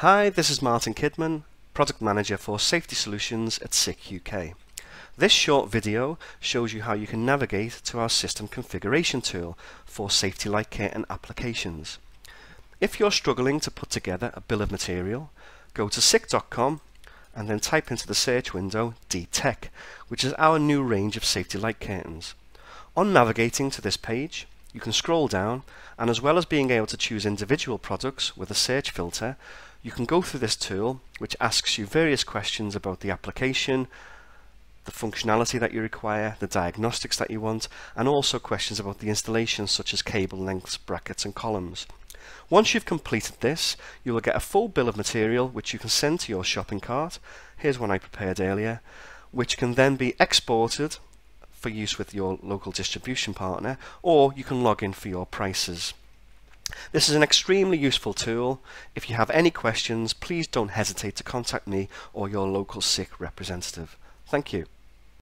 Hi, this is Martin Kidman, Product Manager for Safety Solutions at SICK UK. This short video shows you how you can navigate to our system configuration tool for safety light curtain applications. If you're struggling to put together a bill of material, go to sick.com and then type into the search window deTec, which is our new range of safety light curtains. On navigating to this page, you can scroll down and as well as being able to choose individual products with a search filter, you can go through this tool which asks you various questions about the application, the functionality that you require, the diagnostics that you want, and also questions about the installation such as cable lengths, brackets and columns. Once you've completed this, you will get a full bill of material which you can send to your shopping cart. Here's one I prepared earlier, which can then be exported for use with your local distribution partner, or you can log in for your prices. This is an extremely useful tool. If you have any questions, please don't hesitate to contact me or your local SICK representative. Thank you.